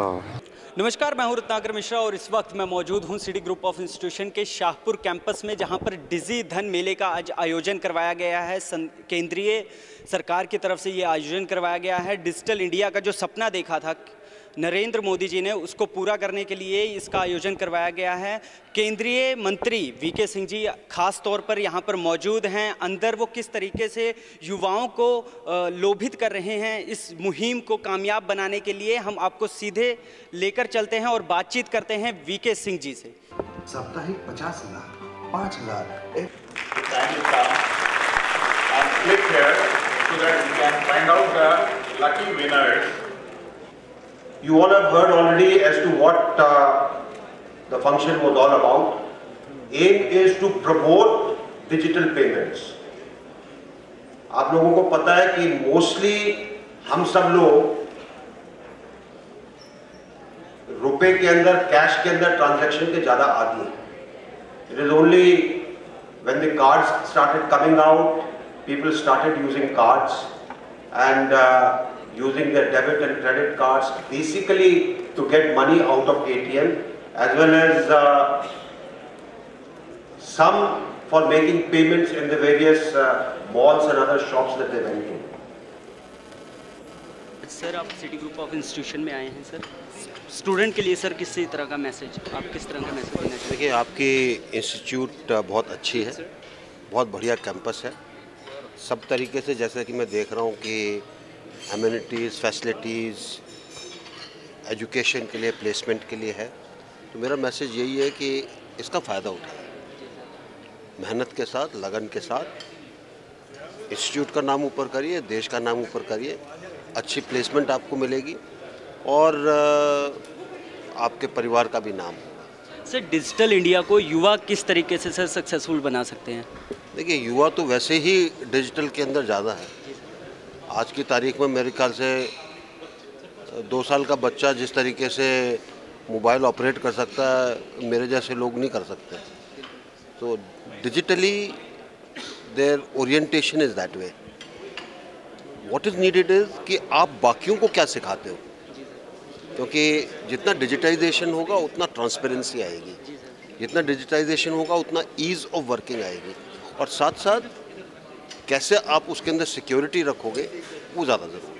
नमस्कार, मैं हूँ रत्नाकर मिश्रा और इस वक्त मैं मौजूद हूँ सिटी ग्रुप ऑफ़ इंस्टीट्यूशन के शाहपुर कैंपस में, जहाँ पर डिजी धन मेले का आज आयोजन करवाया गया है। केंद्रीय सरकार की तरफ़ से ये आयोजन करवाया गया है। डिजिटल इंडिया का जो सपना देखा था नरेंद्र मोदी जी ने उसको पूरा करने के लिए इसका आयोजन करवाया गया है। केंद्रीय मंत्री वी के सिंह जी खास तौर पर यहाँ पर मौजूद हैं। अंदर वो किस तरीके से युवाओं को लोभित कर रहे हैं इस मुहिम को कामयाब बनाने के लिए हम आपको सीधे लेकर चलते हैं और बातचीत करते हैं वी के सिंह जी से। साप्ताहिक पचास लाख पाँच lakh You all have heard already as to what uh, the function was all about. Aim is to promote digital payments. आप लोगों को पता है कि मोस्टली हम सब लोग रुपए के अंदर कैश के अंदर ट्रांजैक्शन के ज्यादा आदि हैं it is only when the cards started coming out people started using cards and uh, using their debit and credit cards basically to get money out of ATM as well as uh, some for making payments in the various uh, malls and other shops that they went to. Sir आप city group of institution में आए हैं sir student के लिए sir किस तरह का message आप किस तरह का मैसेज देना चाहिए देखिए आपकी इंस्टीट्यूट बहुत अच्छी है बहुत बढ़िया कैंपस है सब तरीके से जैसे कि मैं देख रहा हूँ कि एम्यूनिटीज़ फैसिलिटीज़ एजुकेशन के लिए प्लेसमेंट के लिए है। तो मेरा मैसेज यही है कि इसका फ़ायदा उठाए मेहनत के साथ लगन के साथ इंस्टीट्यूट का नाम ऊपर करिए देश का नाम ऊपर करिए अच्छी प्लेसमेंट आपको मिलेगी और आपके परिवार का भी नाम सर डिजिटल इंडिया को युवा किस तरीके से सर सक्सेसफुल बना सकते हैं? देखिए युवा तो वैसे ही डिजिटल के अंदर ज़्यादा है। आज की तारीख में मेरे ख्याल से दो साल का बच्चा जिस तरीके से मोबाइल ऑपरेट कर सकता है, मेरे जैसे लोग नहीं कर सकते। तो digitally their orientation is that way what is needed is कि आप बाकियों को क्या सिखाते हो? क्योंकि जितना डिजिटाइजेशन होगा, उतना ट्रांसपेरेंसी आएगी। जितना डिजिटाइजेशन होगा, उतना ईज़ ऑफ़ वर्किंग आएगी। और साथ साथ कैसे आप उसके अंदर सिक्योरिटी रखोगे वो ज़्यादा ज़रूरी